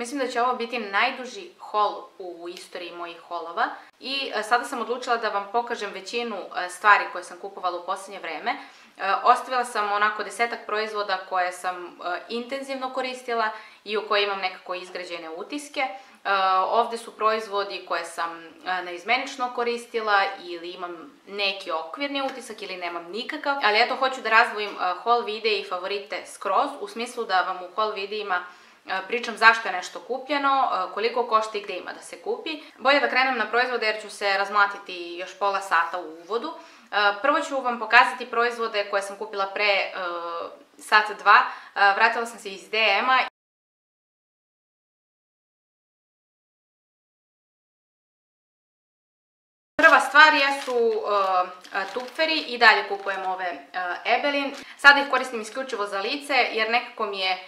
Mislim da će ovo biti najduži hol u istoriji mojih holova i e, sada sam odlučila da vam pokažem većinu e, stvari koje sam kupovala u poslednje vreme. E, ostavila sam onako desetak proizvoda koje sam intenzivno koristila i u koje imam nekako izgrađene utiske. Ovde su proizvodi koje sam neizmenično koristila ili imam neki okvirni utisak ili nemam nikakav. Ali eto, hoću da razvojim haul videe i favorite skroz, u smislu da vam u haul videima pričam zašto je nešto kupljeno, koliko košta i gde ima da se kupi. Bolje da krenem na proizvode jer ću se razmatiti još pola sata u uvodu. Prvo ću vam pokazati proizvode koje sam kupila pre sat dva. Vratila sam se iz DM-a Prva stvar jesu uh, tupferi i dalje kupujem ove Ebelin. Sada ih koristim isključivo za lice jer nekako mi je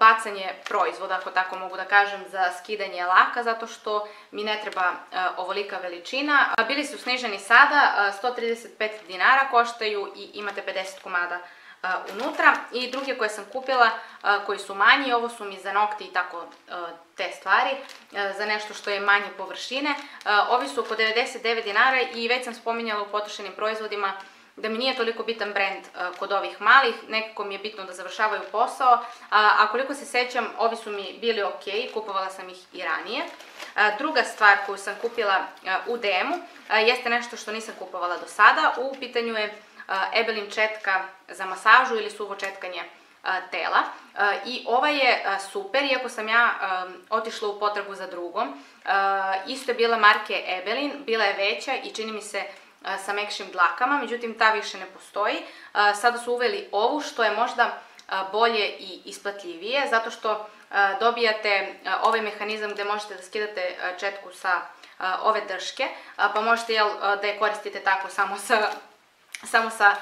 bacanje proizvoda, ako tako mogu da kažem, za skidanje laka, zato što mi ne treba ovolika veličina. Bili su sniženi sada, 135 dinara koštaju i imate 50 komada unutra. I druge koje sam kupila, koji su manji, ovo su mi za nokte i tako te stvari, za nešto što je manje površine. Ovi su oko 99 dinara i već sam spominjala u potrošenim proizvodima da mi nije toliko bitan brend kod ovih malih, nekako mi je bitno da završavaju posao, a koliko se sećam, ovi su mi bili ok, kupovala sam ih i ranije. Druga stvar koju sam kupila u DM-u jeste nešto što nisam kupovala do sada, u pitanju je Ebelin četka za masažu ili suvo četkanje tela i ova je super, iako sam ja otišla u potragu za drugom. Isto je bila marke Ebelin, bila je veća i čini mi se sa mekšim dlakama, međutim ta više ne postoji. Sada su uveli ovu što je možda bolje i isplatljivije, zato što dobijate ovaj mehanizam gde možete da skidate četku sa ove drške, pa možete da je koristite tako samo sa samo sa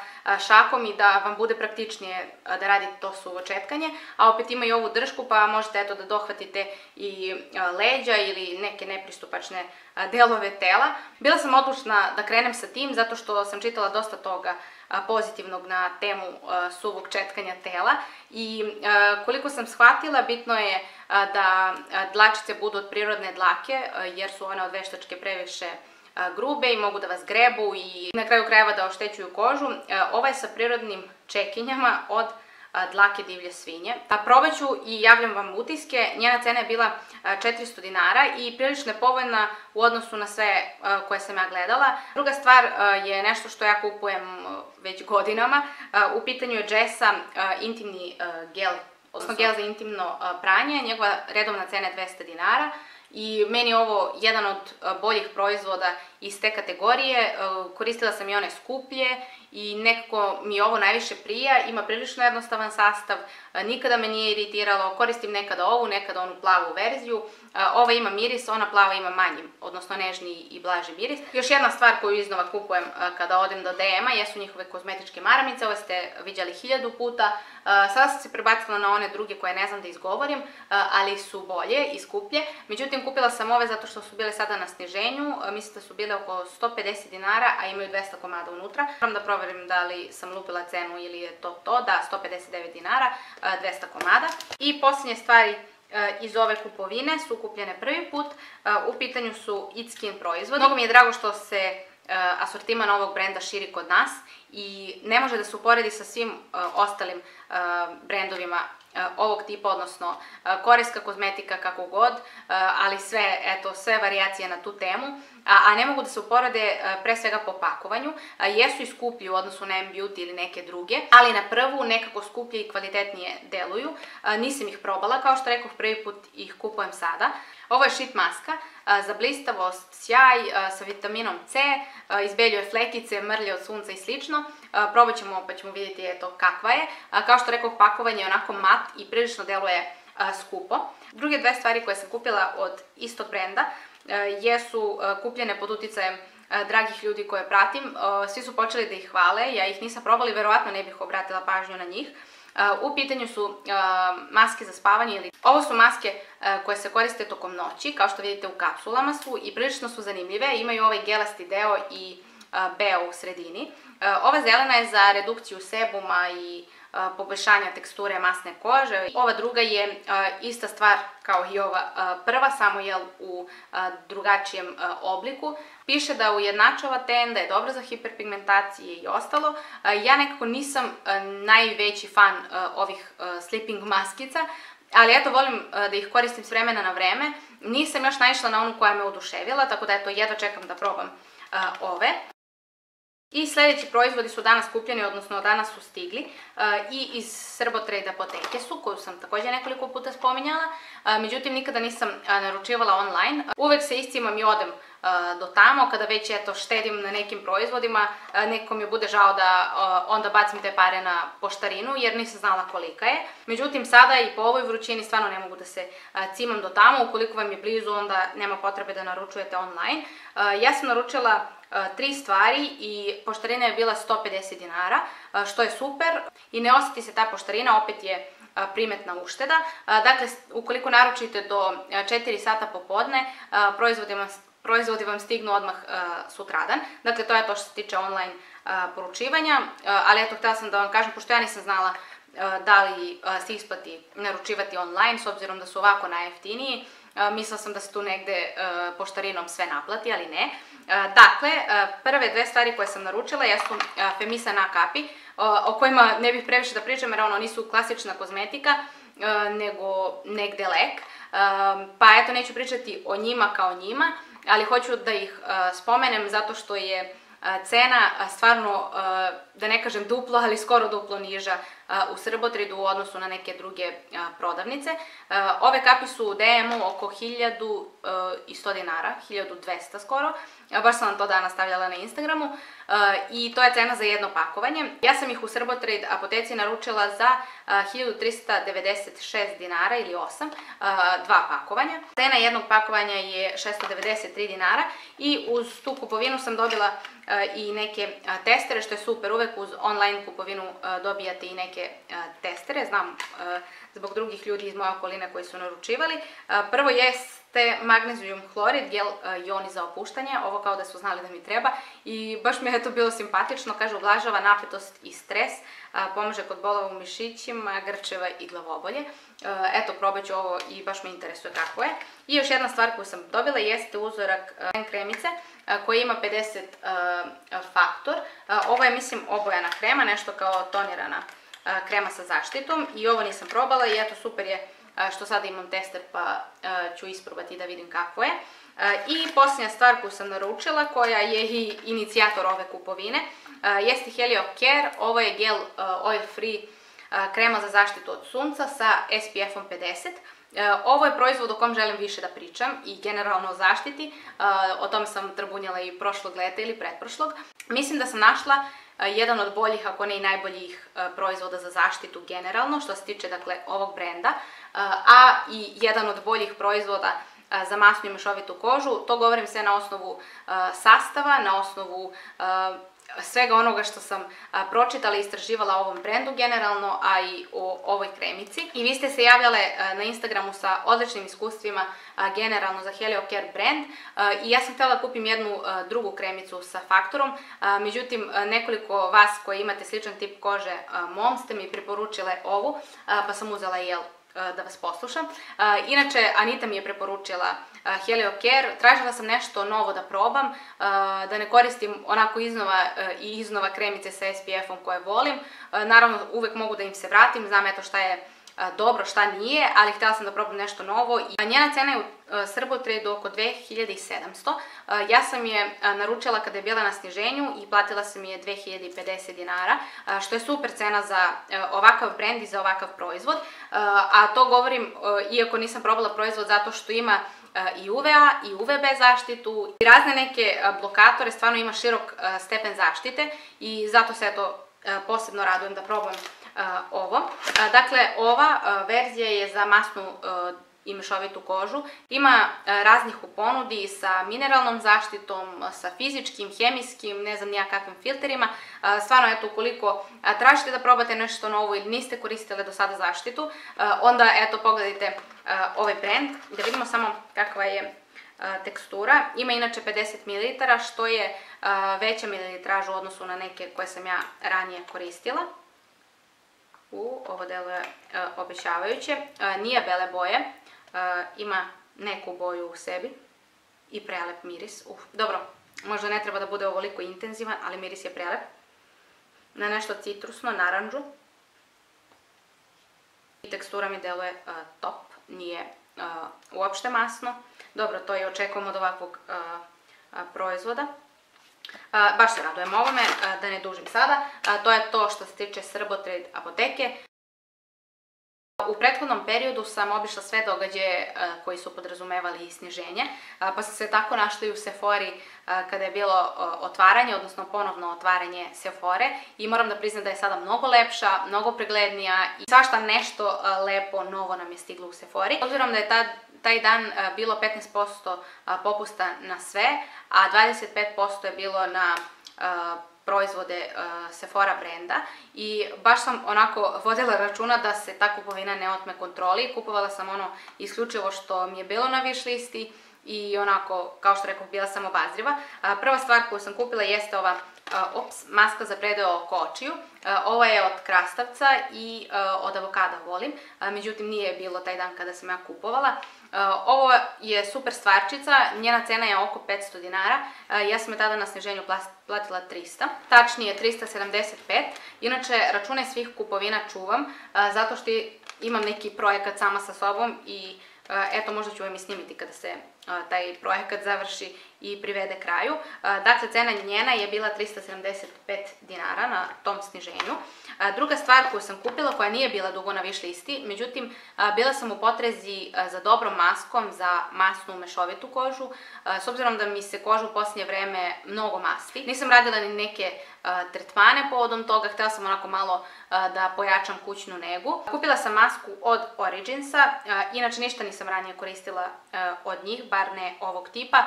šakom i da vam bude praktičnije da radite to suvo četkanje, a opet ima i ovu dršku pa možete eto da dohvatite i leđa ili neke nepristupačne delove tela. Bila sam odlučna da krenem sa tim zato što sam čitala dosta toga pozitivnog na temu suvog četkanja tela i koliko sam shvatila bitno je da dlačice budu od prirodne dlake jer su one od veštačke previše grube i mogu da vas grebu i na kraju krajeva da oštećuju kožu. Ova je sa prirodnim čekinjama od dlake divlje svinje. Probat ću i javljam vam utiske. Njena cena je bila 400 dinara i prilično je povoljna u odnosu na sve koje sam ja gledala. Druga stvar je nešto što ja kupujem već godinama. U pitanju je Jessa intimni gel, odnosno gel za intimno pranje. Njegova redovna cena je 200 dinara i meni je ovo jedan od boljih proizvoda iz te kategorije. Koristila sam i one skuplje i nekako mi ovo najviše prija, ima prilično jednostavan sastav, nikada me nije iritiralo, koristim nekada ovu, nekada onu plavu verziju. Ova ima miris, ona plava ima manji, odnosno nežni i blaži miris. Još jedna stvar koju iznova kupujem kada odem do DM-a jesu njihove kozmetičke maramice, ove ste vidjeli hiljadu puta. Sada sam se prebacila na one druge koje ne znam da izgovorim, ali su bolje i skuplje. Međutim, kupila sam ove zato što su bile sada na sniženju, mislim da su bile oko 150 dinara, a imaju 200 komada unutra. Moram da proverim da li sam lupila cenu ili je to to, da, 159 dinara, 200 komada. I posljednje stvari iz ove kupovine su kupljene prvi put, u pitanju su It Skin proizvod. Mnogo mi je drago što se asortiman ovog brenda širi kod nas i ne može da se uporedi sa svim ostalim brendovima ovog tipa, odnosno korejska kozmetika kako god, ali sve, eto, sve variacije na tu temu, a, ne mogu da se uporade pre svega po pakovanju, jesu i skuplji u odnosu na M-Beauty ili neke druge, ali na prvu nekako skuplje i kvalitetnije deluju. Nisam ih probala, kao što rekao, prvi put ih kupujem sada. Ovo je sheet maska za blistavost, sjaj sa vitaminom C, izbeljuje flekice, mrlje od sunca i slično. Probat ćemo pa ćemo vidjeti eto kakva je. Kao što rekao, pakovanje je onako mat i prilično deluje skupo. Druge dve stvari koje sam kupila od istog brenda jesu kupljene pod uticajem dragih ljudi koje pratim. Svi su počeli da ih hvale, ja ih nisam probala i verovatno ne bih obratila pažnju na njih. U pitanju su maske za spavanje ili... Ovo su maske koje se koriste tokom noći, kao što vidite u kapsulama su i prilično su zanimljive, imaju ovaj gelasti deo i beo u sredini. Ova zelena je za redukciju sebuma i poboljšanja teksture masne kože. Ova druga je ista stvar kao i ova prva, samo je u drugačijem obliku. Piše da ujednačava ten, da je dobra za hiperpigmentacije i ostalo. Ja nekako nisam najveći fan ovih sleeping maskica, ali eto, volim da ih koristim s vremena na vreme. Nisam još naišla na onu koja me oduševila, tako da eto, jedva čekam da probam ove. I sljedeći proizvodi su danas kupljeni, odnosno danas su stigli i iz Srbotrade apoteke su, koju sam također nekoliko puta spominjala, međutim nikada nisam naručivala online. Uvek se iscimam i odem do tamo, kada već eto štedim na nekim proizvodima, nekom mi bude žao da onda bacim te pare na poštarinu jer nisam znala kolika je. Međutim sada i po ovoj vrućini stvarno ne mogu da se cimam do tamo, ukoliko vam je blizu onda nema potrebe da naručujete online. Ja sam naručila tri stvari i poštarina je bila 150 dinara, što je super i ne osjeti se ta poštarina, opet je primetna ušteda. Dakle, ukoliko naručite do 4 sata popodne, proizvodi vam stignu odmah sutradan. Dakle, to je to što se tiče online poručivanja, ali eto, htjela sam da vam kažem, pošto ja nisam znala da li se isplati naručivati online, s obzirom da su ovako najjeftiniji, mislila sam da se tu negde poštarinom sve naplati, ali ne. Dakle, prve dve stvari koje sam naručila jesu Femisa na kapi, o kojima ne bih previše da pričam jer ono nisu klasična kozmetika, nego negde lek. Pa eto, neću pričati o njima kao njima, ali hoću da ih spomenem zato što je cena stvarno, da ne kažem duplo, ali skoro duplo niža u Srbotridu u odnosu na neke druge prodavnice. Ove kapi su u DM-u oko 1100 dinara, 1200 skoro. Baš sam vam to danas stavljala na Instagramu i to je cena za jedno pakovanje. Ja sam ih u Srbotrade apoteci naručila za 1396 dinara ili 8, dva pakovanja. Cena jednog pakovanja je 693 dinara i uz tu kupovinu sam dobila i neke testere, što je super, uvek uz online kupovinu dobijate i neke testere, znam zbog drugih ljudi iz moje okoline koji su naručivali. Prvo jeste magnezijum hlorid, gel joni za opuštanje, ovo kao da su znali da mi treba i baš mi je to bilo simpatično, kaže ublažava napetost i stres, pomaže kod bolova u mišićima, grčeva i glavobolje. Eto, probat ću ovo i baš me interesuje kako je. I još jedna stvar koju sam dobila jeste uzorak kremice koja ima 50 faktor. Ovo je, mislim, obojana krema, nešto kao tonirana krema sa zaštitom i ovo nisam probala i eto super je što sada imam tester pa ću isprobati da vidim kako je. I posljednja stvar koju sam naručila koja je i inicijator ove kupovine jeste Helio Care, ovo je gel oil free krema za zaštitu od sunca sa SPF-om 50. Ovo je proizvod o kom želim više da pričam i generalno o zaštiti, o tome sam trabunjala i prošlog leta ili pretprošlog. Mislim da sam našla jedan od boljih, ako ne i najboljih proizvoda za zaštitu generalno, što se tiče dakle, ovog brenda, a i jedan od boljih proizvoda za masnu i mešovitu kožu. To govorim sve na osnovu sastava, na osnovu svega onoga što sam pročitala i istraživala o ovom brendu generalno, a i o ovoj kremici. I vi ste se javljale na Instagramu sa odličnim iskustvima generalno za Helio Care brand i ja sam htjela da kupim jednu drugu kremicu sa faktorom, međutim nekoliko vas koji imate sličan tip kože mom ste mi preporučile ovu, pa sam uzela jel da vas poslušam. Inače, Anita mi je preporučila Helio Care. Tražila sam nešto novo da probam, da ne koristim onako iznova i iznova kremice sa SPF-om koje volim. Naravno, uvek mogu da im se vratim, znam eto šta je dobro, šta nije, ali htjela sam da probam nešto novo. Njena cena je u Srbotrade oko 2700. Ja sam je naručila kada je bila na sniženju i platila sam je 2050 dinara, što je super cena za ovakav brend i za ovakav proizvod. A to govorim, iako nisam probala proizvod, zato što ima i UVA i UVB zaštitu i razne neke blokatore, stvarno ima širok stepen zaštite i zato se to posebno radujem da probam ovo. Dakle, ova verzija je za masnu i mešovitu kožu. Ima raznih u ponudi sa mineralnom zaštitom, sa fizičkim, hemijskim, ne znam nija kakvim filterima. Stvarno, eto, ukoliko tražite da probate nešto novo ili niste koristile do sada zaštitu, onda, eto, pogledajte ovaj brand, da vidimo samo kakva je tekstura. Ima inače 50 ml, što je veća mililitraža u odnosu na neke koje sam ja ranije koristila. U, ovo deluje obećavajuće. Nije bele boje, ima neku boju u sebi i prelep miris. Uf, dobro, možda ne treba da bude ovoliko intenzivan, ali miris je prelep. Na nešto citrusno, naranđu. I tekstura mi deluje top, nije uopšte masno. Dobro, to i očekujemo od ovakvog proizvoda. Baš se radujem ovome, da ne dužim sada. To je to što se tiče Srbotrade apoteke. U prethodnom periodu sam obišla sve događaje koji su podrazumevali sniženje, pa sam se tako našla i u Sephori kada je bilo otvaranje, odnosno ponovno otvaranje Sephore i moram da priznam da je sada mnogo lepša, mnogo preglednija i svašta nešto lepo, novo nam je stiglo u Sephori. Obzirom da je tad taj dan bilo 15% popusta na sve, a 25% je bilo na proizvode Sephora brenda i baš sam onako vodila računa da se ta kupovina ne otme kontroli. Kupovala sam ono isključivo što mi je bilo na wish listi i onako, kao što rekao, bila sam obazriva. Prva stvar koju sam kupila jeste ova ops, maska za predeo oko očiju. Ovo je od krastavca i od avokada volim, međutim nije bilo taj dan kada sam ja kupovala. Ovo je super stvarčica, njena cena je oko 500 dinara, ja sam je tada na sniženju platila 300, tačnije 375, inače račune svih kupovina čuvam, zato što imam neki projekat sama sa sobom i eto možda ću vam i snimiti kada se taj projekat završi i privede kraju. Dakle, cena njena je bila 375 dinara na tom sniženju. Druga stvar koju sam kupila, koja nije bila dugo na wish listi, međutim, bila sam u potrezi za dobrom maskom za masnu mešovitu kožu, s obzirom da mi se koža u posljednje vreme mnogo masti. Nisam radila ni neke tretmane povodom toga, htela sam onako malo da pojačam kućnu negu. Kupila sam masku od Originsa, inače ništa nisam ranije koristila od njih, bar ne ovog tipa.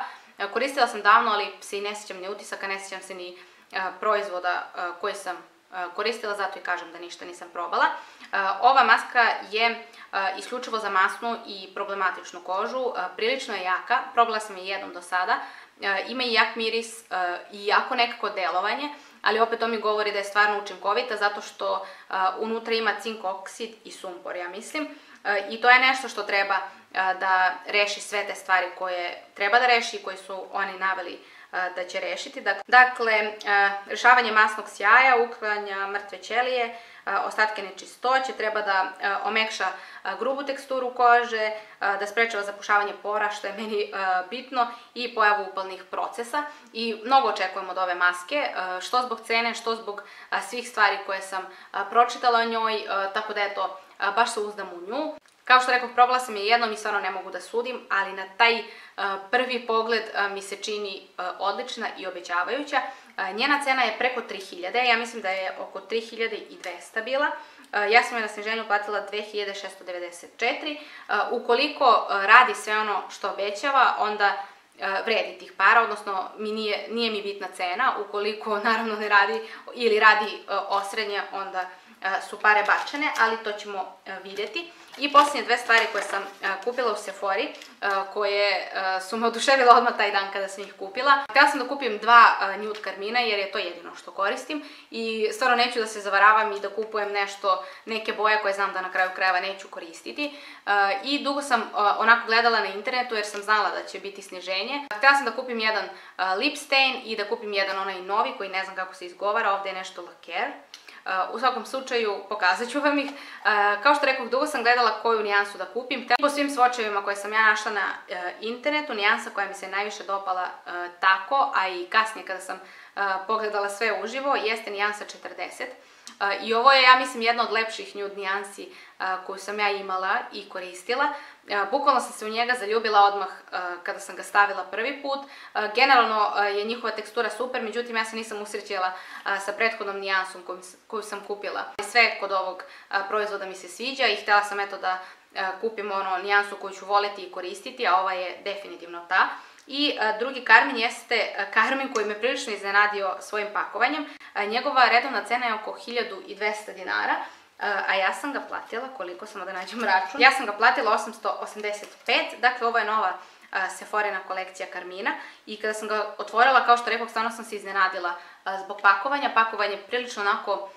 Koristila sam davno, ali se i ne sjećam ni utisaka, ne sjećam se ni proizvoda koje sam koristila, zato i kažem da ništa nisam probala. Ova maska je isključivo za masnu i problematičnu kožu, prilično je jaka, probala sam je jednom do sada, ima i jak miris i jako nekako delovanje, ali opet to mi govori da je stvarno učinkovita zato što unutra ima cink oksid i sumpor, ja mislim. I to je nešto što treba da reši sve te stvari koje treba da reši i koje su oni naveli da će rešiti. Dakle, rešavanje masnog sjaja, uklanja mrtve ćelije, ostatke nečistoće, treba da omekša grubu teksturu kože, da sprečava zapušavanje pora, što je meni bitno, i pojavu upalnih procesa. I mnogo očekujem od ove maske, što zbog cene, što zbog svih stvari koje sam pročitala o njoj, tako da eto, baš se uzdam u nju. Kao što rekao, probala sam je jednom i stvarno ne mogu da sudim, ali na taj prvi pogled mi se čini odlična i obećavajuća. Njena cena je preko 3000, ja mislim da je oko 3200 bila. Ja sam je na sniženju platila 2694. Ukoliko radi sve ono što obećava, onda vredi tih para, odnosno mi nije, nije mi bitna cena. Ukoliko naravno ne radi ili radi osrednje, onda su pare bačene, ali to ćemo vidjeti. I posljednje dve stvari koje sam kupila u Sephori, koje su me oduševile odmah taj dan kada sam ih kupila. Htela sam da kupim dva nude karmina jer je to jedino što koristim i stvarno neću da se zavaravam i da kupujem nešto, neke boje koje znam da na kraju krajeva neću koristiti. I dugo sam onako gledala na internetu jer sam znala da će biti sniženje. Htela sam da kupim jedan lip stain i da kupim jedan onaj novi koji ne znam kako se izgovara, ovde je nešto laker. U svakom slučaju pokazat ću vam ih. Kao što rekao, dugo sam gledala koju nijansu da kupim. Po svim svočevima koje sam ja našla na e, internetu, nijansa koja mi se najviše dopala tako, a i kasnije kada sam pogledala sve uživo, jeste nijansa 40. I ovo je, ja mislim, jedna od lepših nude nijansi koju sam ja imala i koristila. Bukvalno sam se u njega zaljubila odmah kada sam ga stavila prvi put. Generalno je njihova tekstura super, međutim ja se nisam usrećela sa prethodnom nijansom koju sam kupila. Sve kod ovog proizvoda mi se sviđa i htjela sam eto da kupim ono nijansu koju ću voleti i koristiti, a ova je definitivno ta. I drugi karmin jeste karmin koji me prilično iznenadio svojim pakovanjem. Njegova redovna cena je oko 1200 dinara, a ja sam ga platila, koliko samo da nađem račun, ja sam ga platila 885, dakle ovo je nova Sephorina kolekcija karmina i kada sam ga otvorila, kao što rekao, stvarno sam se iznenadila zbog pakovanja. Pakovanje je prilično onako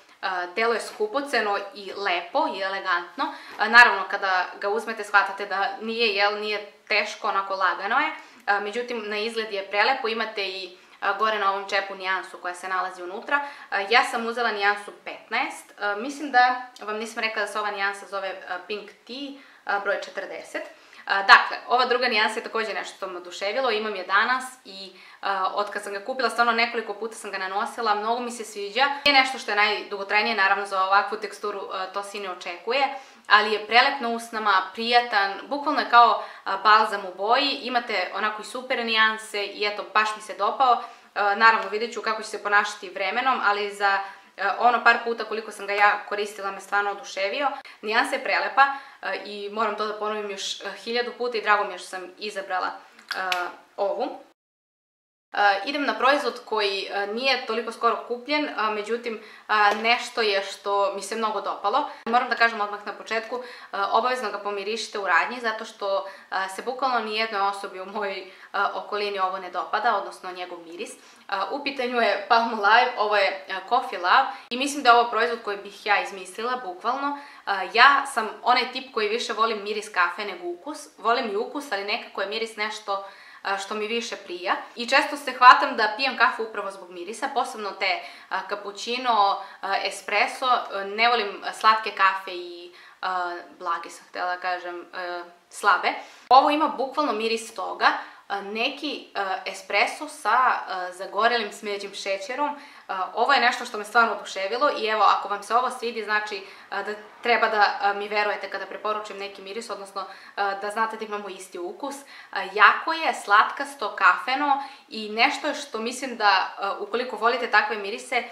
deluje skupoceno i lepo i elegantno. Naravno, kada ga uzmete, shvatate da nije, jel, nije teško, onako lagano je. Međutim, na izgled je prelepo, imate i gore na ovom čepu nijansu koja se nalazi unutra. Ja sam uzela nijansu 15. Mislim da vam nisam rekla da se ova nijansa zove Pink Tea, broj 40. Dakle, ova druga nijansa je takođe nešto što me oduševilo, imam je danas i od kad sam ga kupila, stvarno nekoliko puta sam ga nanosila, mnogo mi se sviđa. Nije nešto što je najdugotrajnije, naravno za ovakvu teksturu to se i ne očekuje, ali je prelep na usnama, prijatan, bukvalno je kao balzam u boji, imate onako i super nijanse i eto, baš mi se dopao. Naravno, vidjet ću kako će se ponašati vremenom, ali za ono par puta koliko sam ga ja koristila me stvarno oduševio. Nijansa je prelepa i moram to da ponovim još hiljadu puta i drago mi je što sam izabrala ovu. Idem na proizvod koji nije toliko skoro kupljen, međutim nešto je što mi se mnogo dopalo. Moram da kažem odmah na početku, obavezno ga pomirišite u radnji zato što se bukvalno nijednoj osobi u mojoj okolini ovo ne dopada, odnosno njegov miris. U pitanju je Palmolive, ovo je Coffee Love i mislim da je ovo proizvod koji bih ja izmislila, bukvalno. Ja sam onaj tip koji više volim miris kafe nego ukus. Volim i ukus, ali nekako je miris nešto što mi više prija. I često se hvatam da pijem kafu upravo zbog mirisa, posebno te cappuccino, espresso, ne volim slatke kafe i blage sam htjela da kažem, slabe. Ovo ima bukvalno miris toga, neki espresso sa zagorelim smeđim šećerom. Ovo je nešto što me stvarno oduševilo i evo, ako vam se ovo svidi, znači da treba da mi verujete kada preporučujem neki miris, odnosno da znate da imamo isti ukus. Jako je slatkasto, kafeno i nešto što mislim da ukoliko volite takve mirise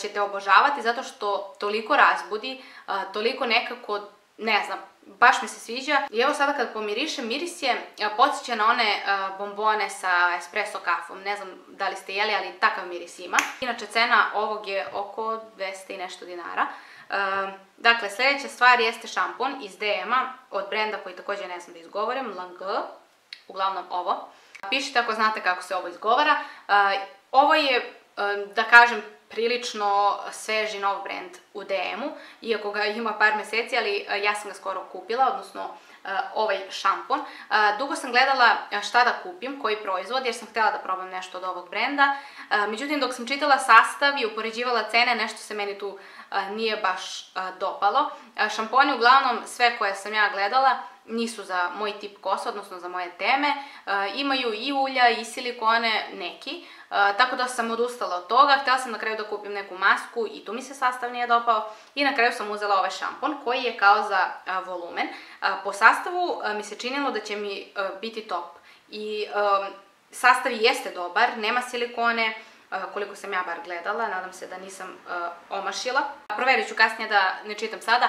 ćete obožavati zato što toliko razbudi, toliko nekako, ne znam, baš mi se sviđa. I evo sada kad pomirišem, miris je podsjeća na one bombone sa espresso kafom. Ne znam da li ste jeli, ali takav miris ima. Inače, cena ovog je oko 200 i nešto dinara. Dakle, sljedeća stvar jeste šampon iz DM-a od brenda koji također ne znam da izgovorim, Lang, uglavnom ovo. Pišite ako znate kako se ovo izgovara. Ovo je, da kažem, prilično sveži nov brand u DM-u, iako ga ima par meseci, ali e, ja sam ga skoro kupila, odnosno e, ovaj šampon. E, dugo sam gledala šta da kupim, koji proizvod, jer sam htjela da probam nešto od ovog brenda. Međutim, dok sam čitala sastav i upoređivala cene, nešto se meni tu nije baš dopalo. Šamponi, uglavnom, sve koje sam ja gledala, nisu za moj tip kosa, odnosno za moje teme. Imaju i ulja i silikone, neki. Tako da sam odustala od toga, htjela sam na kraju da kupim neku masku i tu mi se sastav nije dopao i na kraju sam uzela ovaj šampon koji je kao za volumen. Po sastavu mi se činilo da će mi biti top i sastav jeste dobar, nema silikone, koliko sam ja bar gledala, nadam se da nisam omašila. Proverit ću kasnije da ne čitam sada.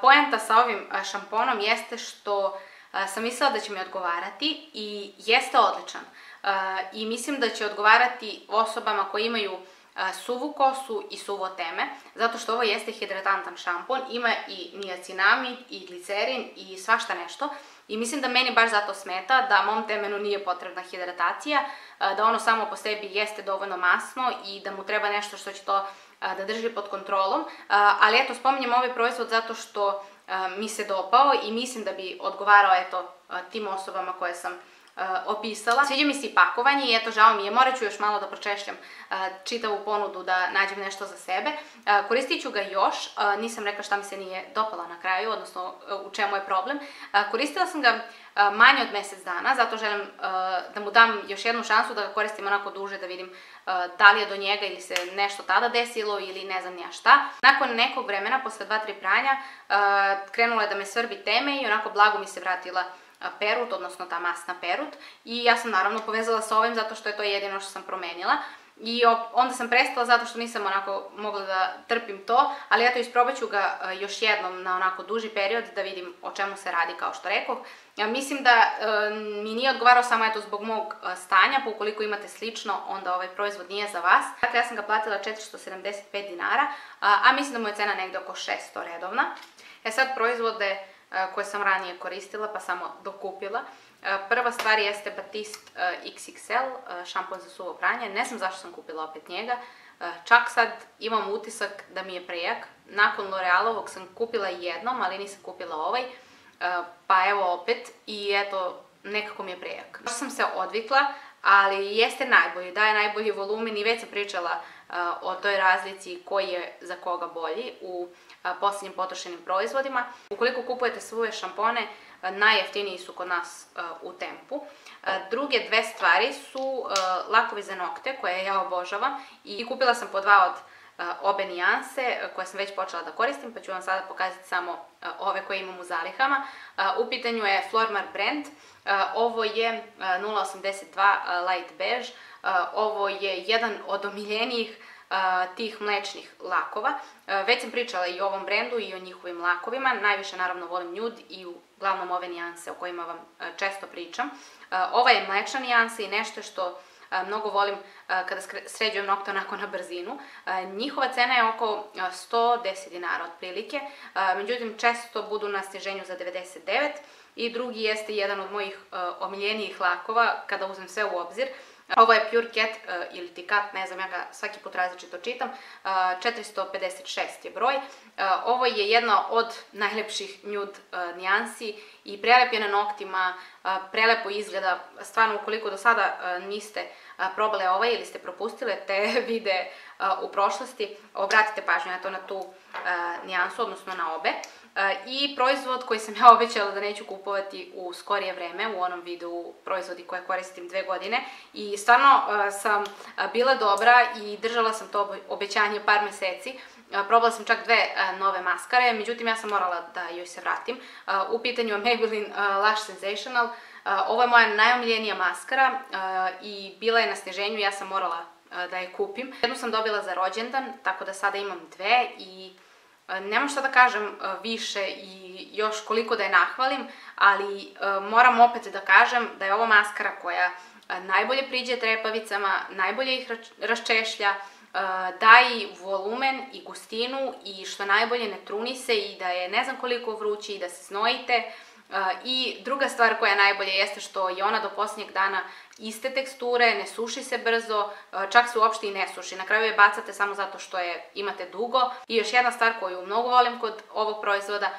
Poenta sa ovim šamponom jeste što sam mislila da će mi odgovarati i jeste odličan. I mislim da će odgovarati osobama koje imaju suvu kosu i suvo teme, zato što ovo jeste hidratantan šampon, ima i niacinamid i glicerin i svašta nešto. I mislim da meni baš zato smeta da mom temenu nije potrebna hidratacija, da ono samo po sebi jeste dovoljno masno i da mu treba nešto što će to da drži pod kontrolom, ali eto spominjem ovaj proizvod zato što mi se dopao i mislim da bi odgovarao eto tim osobama koje sam opisala. Sviđa mi se i pakovanje i eto žao mi je, morat ću još malo da pročešljam uh, čitavu ponudu da nađem nešto za sebe. Uh, koristit ću ga još, nisam rekla šta mi se nije dopala na kraju, odnosno u čemu je problem. Koristila sam ga manje od mesec dana, zato želim da mu dam još jednu šansu da ga koristim onako duže, da vidim da li je do njega ili se nešto tada desilo ili ne znam nija šta. Nakon nekog vremena, posle 2-3 pranja, krenula je da me svrbi teme i onako blago mi se vratila perut, odnosno ta masna perut. I ja sam naravno povezala sa ovim zato što je to jedino što sam promenila. I onda sam prestala zato što nisam onako mogla da trpim to, ali eto isprobat ću ga još jednom na onako duži period da vidim o čemu se radi kao što rekoh. Ja mislim da mi nije odgovarao samo eto zbog mog stanja, pa ukoliko imate slično, onda ovaj proizvod nije za vas. Dakle, ja sam ga platila 475 dinara, a mislim da mu je cena negde oko 600 redovna. E sad proizvode koje sam ranije koristila pa samo dokupila. Prva stvar jeste Batiste XXL, šampon za suvo pranje. Ne znam zašto sam kupila opet njega. čak sad imam utisak da mi je prejak. Nakon L'Orealovog sam kupila jednom, ali nisam kupila ovaj. Pa evo opet i eto, nekako mi je prejak. Još sam se odvikla, ali jeste najbolji, daje najbolji volumen i već sam pričala o toj razlici koji je za koga bolji u posljednjim potrošenim proizvodima. Ukoliko kupujete svoje šampone, najjeftiniji su kod nas u tempu. Druge dve stvari su lakovi za nokte koje ja obožavam i kupila sam po dva od obe nijanse koje sam već počela da koristim, pa ću vam sada pokazati samo ove koje imam u zalihama. U pitanju je Flormar brand. Ovo je 082 Light Beige. Ovo je jedan od omiljenijih tih mlečnih lakova. Već sam pričala i o ovom brendu i o njihovim lakovima. Najviše naravno volim nude i uglavnom ove nijanse o kojima vam često pričam. Ova je mlečna nijansa i nešto što mnogo volim kada sređujem nokte onako na brzinu. Njihova cena je oko 110 dinara otprilike, međutim često budu na sniženju za 99 i drugi jeste jedan od mojih omiljenijih lakova kada uzmem sve u obzir. Ovo je Pure Cat ili ti Cat, ne znam, ja ga svaki put različito čitam, 456 je broj. Ovo je jedna od najlepših nude nijansi i prelep je na noktima, prelepo izgleda. Stvarno, ukoliko do sada niste probale ovaj ili ste propustile te vide u prošlosti, obratite pažnju na to na tu nijansu, odnosno na obe. I proizvod koji sam ja obećala da neću kupovati u skorije vreme, u onom videu proizvodi koje koristim dve godine. I stvarno sam bila dobra i držala sam to obećanje par meseci. Probala sam čak dve nove maskare, međutim ja sam morala da joj se vratim. U pitanju je Maybelline Lash Sensational. Ovo je moja najomiljenija maskara i bila je na sniženju, ja sam morala da je kupim. Jednu sam dobila za rođendan, tako da sada imam dve i nemam šta da kažem više i još koliko da je nahvalim, ali moram opet da kažem da je ovo maskara koja najbolje priđe trepavicama, najbolje ih raščešlja, daje volumen i gustinu i što najbolje ne truni se i da je ne znam koliko vrući i da se znojite. I druga stvar koja je najbolje jeste što je ona do posljednjeg dana iste teksture, ne suši se brzo, čak se uopšte i ne suši. Na kraju je bacate samo zato što je imate dugo. I još jedna stvar koju mnogo volim kod ovog proizvoda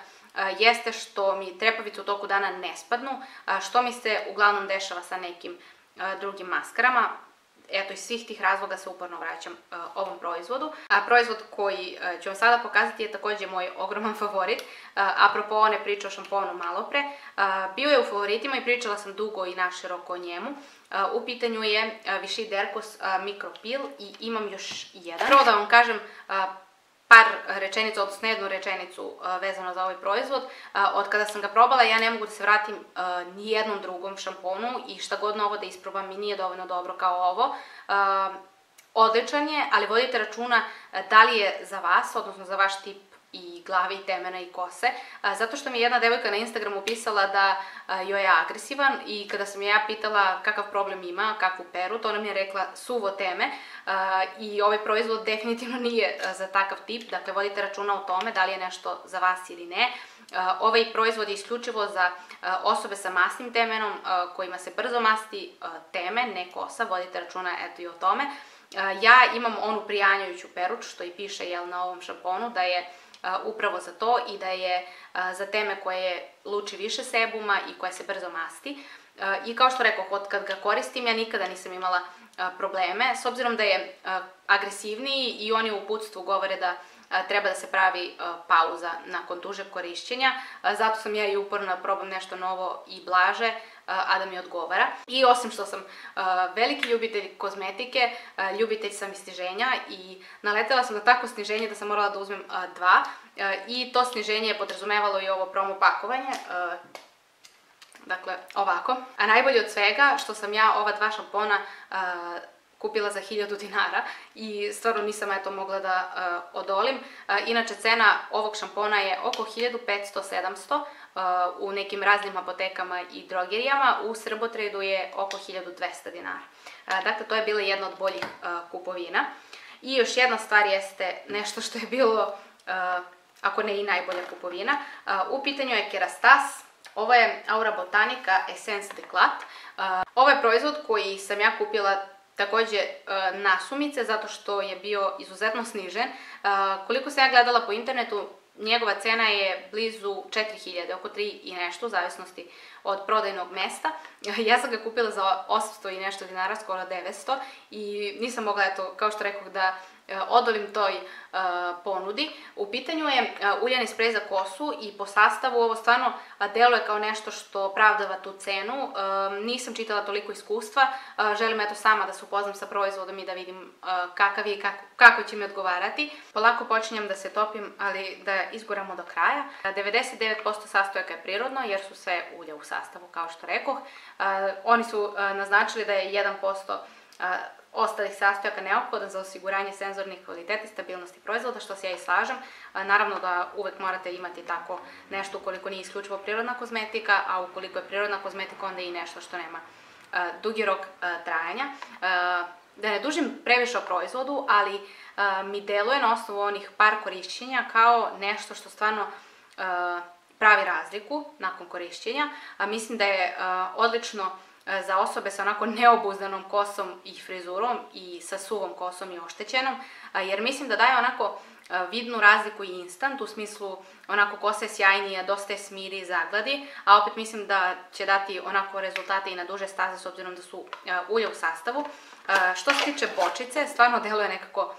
jeste što mi trepavice u toku dana ne spadnu, što mi se uglavnom dešava sa nekim drugim maskarama eto iz svih tih razloga se uporno vraćam uh, ovom proizvodu. A proizvod koji uh, ću vam sada pokazati je takođe moj ogroman favorit. Uh, apropo one priče o šamponu malo pre. Bio je u favoritima i pričala sam dugo i naširoko o njemu. U pitanju je Vichy Derkos Micro Peel i imam još jedan. Prvo da vam kažem, par rečenica, odnosno jednu rečenicu vezano za ovaj proizvod. Od kada sam ga probala, ja ne mogu da se vratim ni jednom drugom šamponu i šta god novo da isprobam mi nije dovoljno dobro kao ovo. Odličan je, ali vodite računa da li je za vas, odnosno za vaš tip i glavi, i temena i kose, zato što mi je jedna devojka na Instagramu pisala da joj je agresivan i kada sam ja pitala kakav problem ima, kakvu peru, to nam je rekla suvo teme i ovaj proizvod definitivno nije za takav tip, dakle vodite računa o tome da li je nešto za vas ili ne. Ovaj proizvod je isključivo za osobe sa masnim temenom kojima se brzo masti teme, ne kosa, vodite računa eto i o tome. Ja imam onu prijanjajuću peruč, što i piše jel, na ovom šamponu, da je upravo za to i da je za teme koje luči više sebuma i koje se brzo masti. I kao što rekao, od kad ga koristim, ja nikada nisam imala probleme, s obzirom da je agresivniji i oni u uputstvu govore da treba da se pravi pauza nakon dužeg korišćenja, zato sam ja i uporno da probam nešto novo i blaže, a da mi odgovara. I osim što sam veliki ljubitelj kozmetike, ljubitelj sam i sniženja i naletela sam na takvo sniženje da sam morala da uzmem dva i to sniženje je podrazumevalo i ovo promo pakovanje, dakle ovako. A najbolje od svega što sam ja ova dva šampona kupila za 1000 dinara i stvarno nisam eto mogla da uh, odolim. Uh, inače cena ovog šampona je oko 1500-700 uh, u nekim raznim apotekama i drogerijama, u Srbotredu je oko 1200 dinara. Dakle, to je bila jedna od boljih kupovina. I još jedna stvar jeste nešto što je bilo, ako ne i najbolja kupovina. U pitanju je Kerastas, ovo je Aura Botanica Essence Declat. Ovo je proizvod koji sam ja kupila takođe nasumice zato što je bio izuzetno snižen. Koliko sam ja gledala po internetu, njegova cena je blizu 4000, oko 3 i nešto, u zavisnosti od prodajnog mesta. Ja sam ga kupila za 800 i nešto dinara, skoro 900 i nisam mogla, eto, kao što rekao, da E, odolim toj e, ponudi. U pitanju je e, uljani sprej za kosu i po sastavu ovo stvarno deluje kao nešto što pravdava tu cenu. Nisam čitala toliko iskustva, želim eto sama da se upoznam sa proizvodom i da vidim kakav je i kako, kako će mi odgovarati. Polako počinjem da se topim, ali da izguramo do kraja. 99% sastojaka je prirodno jer su sve ulje u sastavu, kao što rekoh. Oni su naznačili da je 1% ostalih sastojaka neophodan za osiguranje senzornih kvaliteta i stabilnosti proizvoda, što se ja i slažem. Naravno da uvek morate imati tako nešto ukoliko nije isključivo prirodna kozmetika, a ukoliko je prirodna kozmetika onda i nešto što nema dugi rok trajanja. Da ne dužim previše o proizvodu, ali mi deluje na osnovu onih par korišćenja kao nešto što stvarno pravi razliku nakon korišćenja. Mislim da je odlično za osobe sa onako neobuzdanom kosom i frizurom i sa suvom kosom i oštećenom, jer mislim da daje onako e, vidnu razliku i instant, u smislu onako kosa je sjajnija, dosta je smiri i zagladi, a opet mislim da će dati onako rezultate i na duže staze s obzirom da su e, ulje u sastavu. Što se tiče bočice, stvarno deluje nekako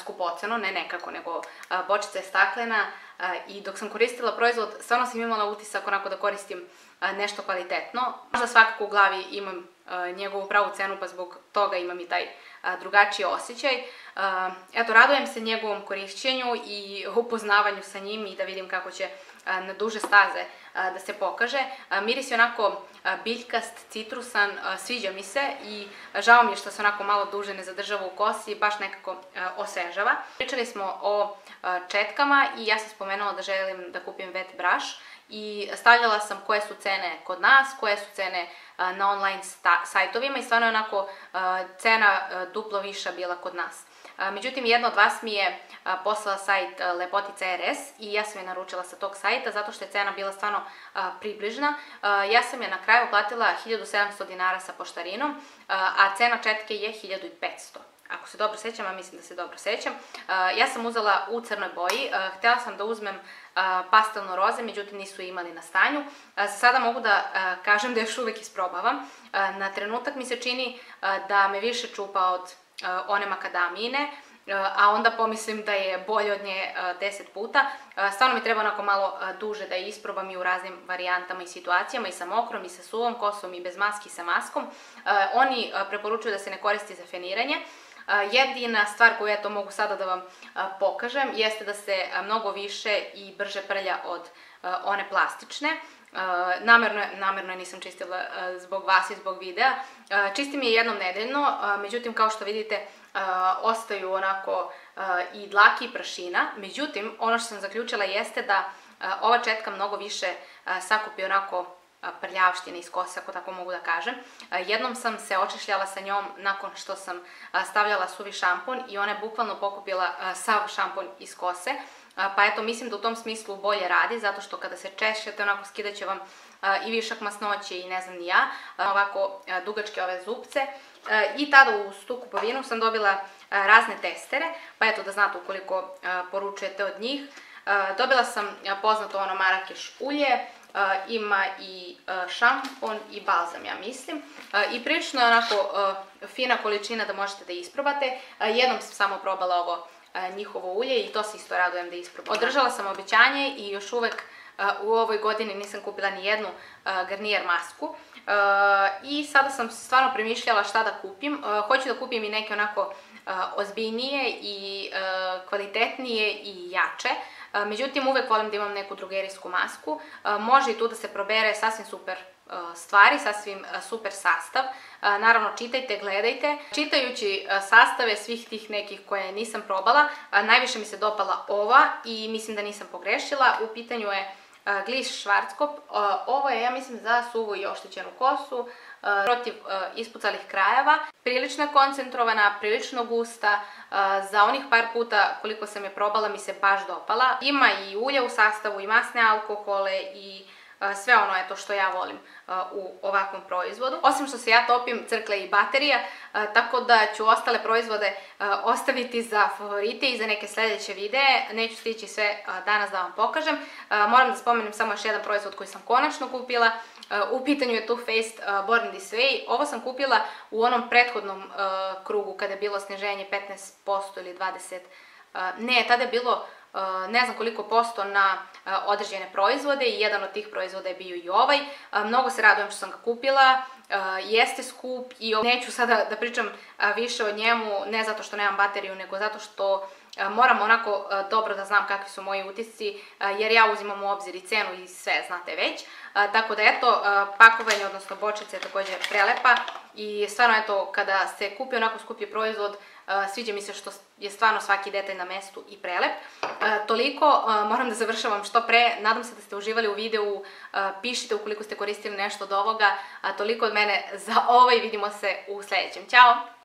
skupoceno, ne nekako, nego bočica je staklena i dok sam koristila proizvod, stvarno sam imala utisak onako da koristim nešto kvalitetno. Možda svakako u glavi imam njegovu pravu cenu, pa zbog toga imam i taj drugačiji osjećaj. Eto, radujem se njegovom korišćenju i upoznavanju sa njim i da vidim kako će na duže staze da se pokaže. Miris je onako biljkast, citrusan, sviđa mi se i žao mi je što se onako malo duže ne zadržava u kosi, baš nekako osvežava. Pričali smo o četkama i ja sam spomenula da želim da kupim wet brush i stavljala sam koje su cene kod nas, koje su cene na online sajtovima i stvarno je onako cena duplo viša bila kod nas. Međutim, jedna od vas mi je poslala sajt Lepotica RS i ja sam je naručila sa tog sajta zato što je cena bila stvarno približna. Ja sam je na kraju platila 1700 dinara sa poštarinom, a cena četke je 1500 ako se dobro sećam, a mislim da se dobro sećam. Ja sam uzela u crnoj boji, htela sam da uzmem pastelno roze, međutim nisu imali na stanju. Sada mogu da kažem da još uvek isprobavam. Na trenutak mi se čini da me više čupa od one makadamine, a onda pomislim da je bolje od nje 10 puta. Stvarno mi treba onako malo duže da je isprobam i u raznim varijantama i situacijama i sa mokrom i sa suvom kosom i bez maski i sa maskom. Oni preporučuju da se ne koristi za feniranje, Jedina stvar koju ja to mogu sada da vam pokažem jeste da se mnogo više i brže prlja od one plastične. Namerno, namerno nisam čistila zbog vas i zbog videa. Čistim je jednom nedeljno, međutim kao što vidite ostaju onako i dlaki i prašina. Međutim, ono što sam zaključila jeste da ova četka mnogo više sakupi onako prljavštine iz kose, ako tako mogu da kažem. Jednom sam se očešljala sa njom nakon što sam stavljala suvi šampon i ona je bukvalno pokupila sav šampon iz kose. Pa eto, mislim da u tom smislu bolje radi, zato što kada se češljate, onako skidaće vam i višak masnoće i ne znam ni ja, ovako dugačke ove zupce. I tada u tu kupovinu sam dobila razne testere, pa eto da znate ukoliko poručujete od njih. Dobila sam poznato ono Marakeš ulje, ima i šampon i balzam, ja mislim. I prilično je onako fina količina da možete da isprobate. Jednom sam samo probala ovo njihovo ulje i to se isto radujem da isprobam. Održala sam obećanje i još uvek u ovoj godini nisam kupila ni jednu garnijer masku. I sada sam stvarno premišljala šta da kupim. Hoću da kupim i neke onako ozbiljnije i kvalitetnije i jače. Međutim, uvek volim da imam neku drugerijsku masku. Može i tu da se probere sasvim super stvari, sasvim super sastav. Naravno, čitajte, gledajte. Čitajući sastave svih tih nekih koje nisam probala, najviše mi se dopala ova i mislim da nisam pogrešila. U pitanju je Gliss Schwarzkopf. Ovo je, ja mislim, za suvu i oštećenu kosu, protiv ispucalih krajeva. Prilično je koncentrovana, prilično gusta, za onih par puta koliko sam je probala mi se baš dopala. Ima i ulja u sastavu, i masne alkohole, i sve ono eto što ja volim u ovakvom proizvodu. Osim što se ja topim crkle i baterija, tako da ću ostale proizvode ostaviti za favorite i za neke sljedeće videe. Neću stići sve danas da vam pokažem. Moram da spomenem samo još jedan proizvod koji sam konačno kupila. U pitanju je Too Faced Born This Way. Ovo sam kupila u onom prethodnom krugu kada je bilo sniženje 15% ili 20%. Ne, tada je bilo ne znam koliko posto na određene proizvode i jedan od tih proizvoda je bio i ovaj. Mnogo se radujem što sam ga kupila, jeste skup i neću sada da pričam više o njemu, ne zato što nemam bateriju, nego zato što moram onako dobro da znam kakvi su moji utisci, jer ja uzimam u obzir i cenu i sve, znate već. Tako da eto, pakovanje, odnosno bočica je također prelepa i stvarno eto, kada se kupi onako skuplji proizvod, sviđa mi se što je stvarno svaki detalj na mestu i prelep. Toliko, moram da završavam što pre, nadam se da ste uživali u videu, pišite ukoliko ste koristili nešto od ovoga, toliko od mene za ovaj, vidimo se u sljedećem. Ćao!